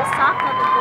Osaka. Depois. Né?